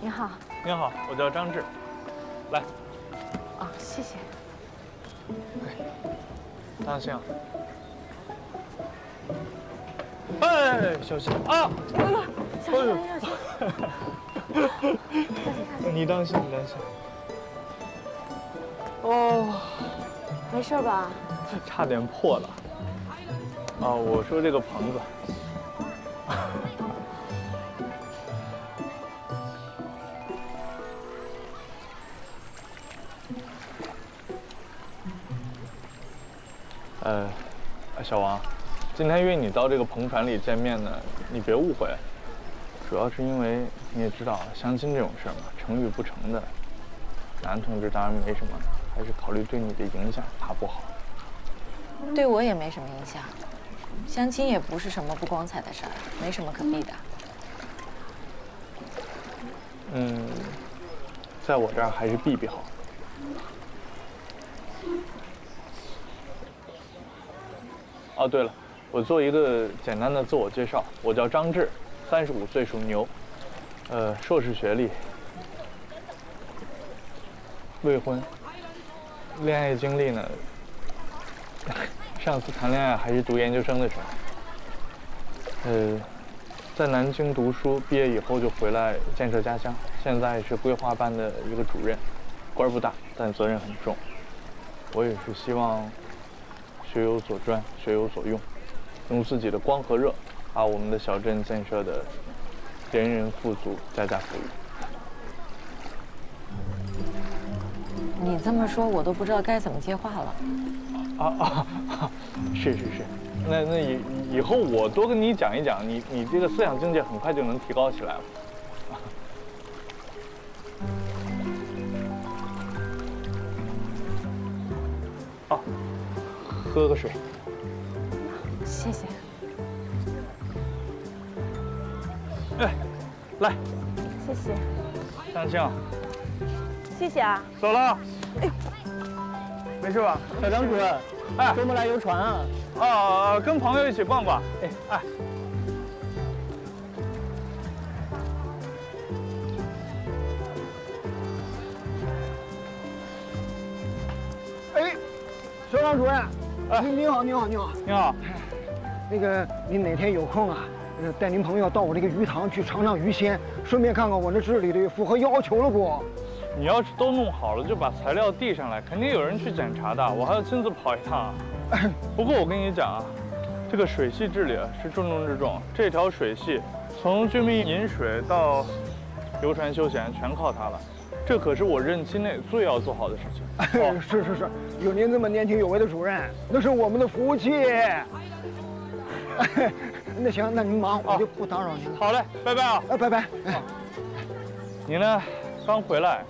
你好。您好，我叫张志。来。哦，谢谢。当心啊！哎，小心啊！哎呦，小心小心！你当心，你当心。哦，没事吧？差点破了。啊，我说这个棚子。呃，小王，今天约你到这个篷船里见面呢，你别误会，主要是因为你也知道相亲这种事儿嘛，成与不成的，男同志当然没什么，还是考虑对你的影响，怕不好。对我也没什么影响，相亲也不是什么不光彩的事儿，没什么可避的。嗯，在我这儿还是避避好。哦，对了，我做一个简单的自我介绍，我叫张志，三十五岁，属牛，呃，硕士学历，未婚，恋爱经历呢？上次谈恋爱还是读研究生的时候，呃，在南京读书，毕业以后就回来建设家乡，现在是规划班的一个主任，官不大，但责任很重。我也是希望。学有所专，学有所用，用自己的光和热，把我们的小镇建设的人人富足，家家富裕。你这么说，我都不知道该怎么接话了。啊啊，是是是，那那以以后我多跟你讲一讲，你你这个思想境界很快就能提高起来了。好。喝个水，谢谢。哎，来，谢谢。大庆，谢谢啊。走了。哎，没事吧？小张主任，哎，周末来游船啊？啊，跟朋友一起逛逛。哎哎。哎，小张主任。哎，您好，您好，您好，您好。那个，您哪天有空啊？呃带您朋友到我这个鱼塘去尝尝鱼鲜，顺便看看我这治理的符合要求了不？你要是都弄好了，就把材料递上来，肯定有人去检查的，我还要亲自跑一趟。不过我跟你讲啊，这个水系治理啊是重中之重，这条水系从居民饮水到游船休闲，全靠它了。这可是我任期内最要做好的事情。哦，是是是，有您这么年轻有为的主任，那是我们的福气。那行，那您忙，我就不打扰您了。好嘞，拜拜啊！哎，拜拜。你呢，刚回来，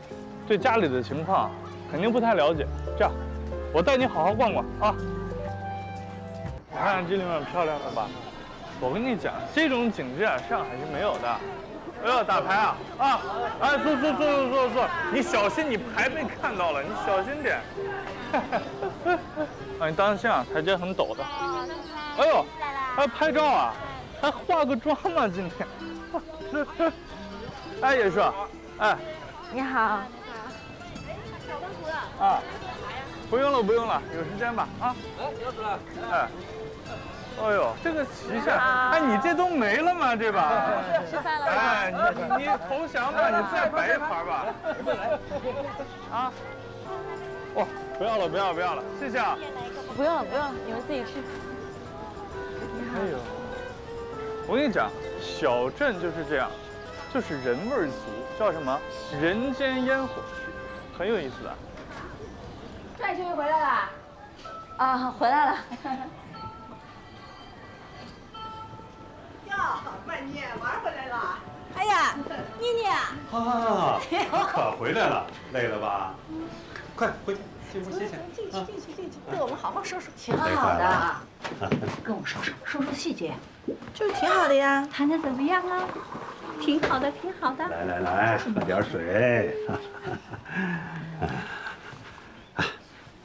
对家里的情况肯定不太了解。这样，我带你好好逛逛啊。你看这里面漂亮了吧？我跟你讲，这种景致啊，上海是没有的。哎呦，打牌啊啊！哎，坐坐坐坐坐坐，你小心，你牌被看到了，你小心点。啊，你当心啊，台阶很陡的。哎呦，还拍照啊？还化个妆吗？今天？哎，也是。哎，你好。啊。不用了，不用了，有时间吧？啊。哎，姚主任。哎。哎呦，这个旗下，哎，你这都没了吗？这把吃饭了。哎，你你投降吧，你再摆一盘吧。啊？哦，不要了，不要了，不要了，谢谢啊。不用了，不用了，你们自己吃。哎呦，我跟你讲，小镇就是这样，就是人味足，叫什么？人间烟火气，很有意思的。帅兄回来了。啊，回来了。曼妮玩回来了。哎呀，妮妮啊，可回来了，累了吧？快回去进屋歇歇。进去进去进去，对我们好好说说。挺好的，跟我说说说说细节。就是挺好的呀，谈的怎么样啊？挺好的，挺好的。来来来，喝点水。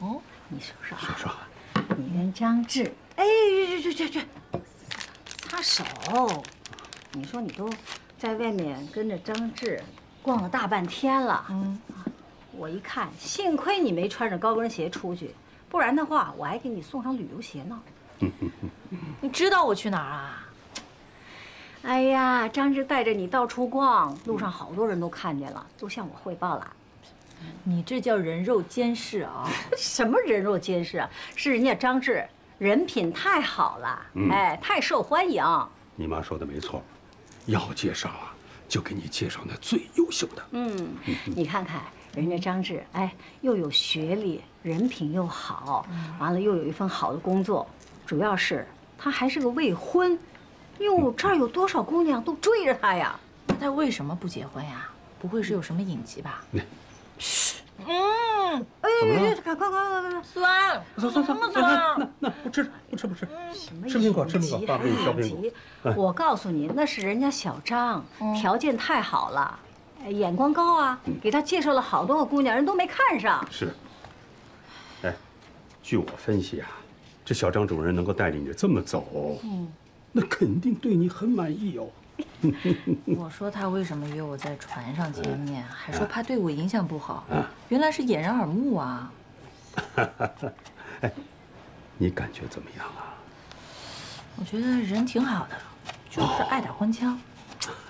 哦，你说说。说说。你跟张志，哎，去去去去去。擦手，你说你都在外面跟着张志，逛了大半天了。嗯，我一看，幸亏你没穿着高跟鞋出去，不然的话，我还给你送上旅游鞋呢。你知道我去哪儿啊？哎呀，张志带着你到处逛，路上好多人都看见了，都向我汇报了。你这叫人肉监视啊！什么人肉监视啊？是人家张志人品太好了，哎，太受欢迎。你妈说的没错，要介绍啊，就给你介绍那最优秀的。嗯，你看看人家张志，哎，又有学历，人品又好，完了又有一份好的工作，主要是他还是个未婚。哟，这儿有多少姑娘都追着他呀？那他为什么不结婚呀？不会是有什么隐疾吧？嘘，嗯，哎呦，快快快快快，酸，算算算，那那那不吃不吃不吃，吃苹果吃苹果，爸给你削苹果。我告诉你，那是人家小张，条件太好了，眼光高啊，给他介绍了好多个姑娘，人都没看上。是。哎，据我分析啊，这小张主任能够带领你这么走，嗯，那肯定对你很满意哦。我说他为什么约我在船上见面，还说怕对我影响不好，原来是掩人耳目啊！哎，你感觉怎么样啊？我觉得人挺好的，就是爱打官腔。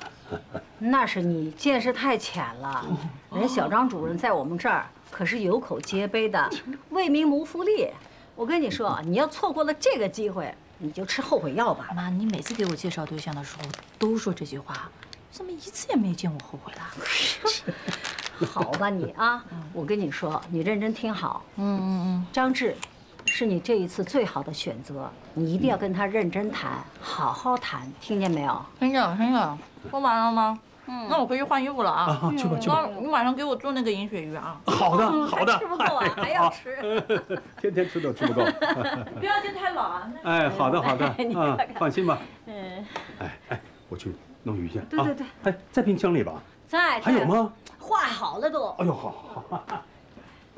那是你见识太浅了，人小张主任在我们这儿可是有口皆碑的，为民谋福利。我跟你说，你要错过了这个机会。你就吃后悔药吧，妈！你每次给我介绍对象的时候都说这句话，怎么一次也没见我后悔的？好吧，你啊，我跟你说，你认真听好。嗯嗯嗯，张志，是你这一次最好的选择，你一定要跟他认真谈，好好谈，听见没有？听见，听见。说完了吗？嗯，那我回去换衣服了啊！去吧去吧，你晚上给我做那个银鳕鱼啊！好 的好的，吃不够啊，还要吃，天天吃都吃不够。不要见太老啊！哎，好的好的，啊，放心吧。嗯，哎哎，我去弄鱼去。对对对，哎，在冰箱里吧？在。还有吗？画好了都。哎呦，好好。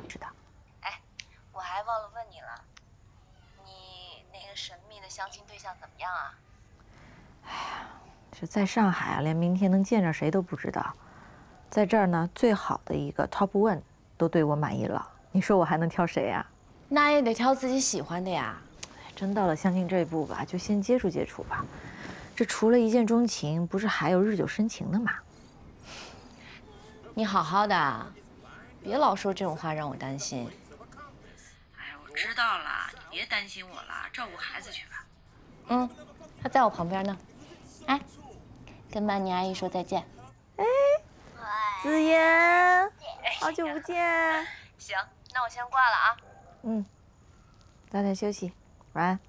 知道。哎，我还忘了问你了，你那个神秘的相亲对象怎么样啊？哎呀。这在上海啊，连明天能见着谁都不知道。在这儿呢，最好的一个 top one 都对我满意了。你说我还能挑谁呀？那也得挑自己喜欢的呀。真到了相亲这一步吧，就先接触接触吧。这除了一见钟情，不是还有日久生情的吗？你好好的，别老说这种话让我担心。哎，我知道了，你别担心我了，照顾孩子去吧。嗯，他在我旁边呢。哎。跟曼妮阿姨说再见。哎，子妍，好久不见。行，那我先挂了啊。嗯，早点休息，晚安。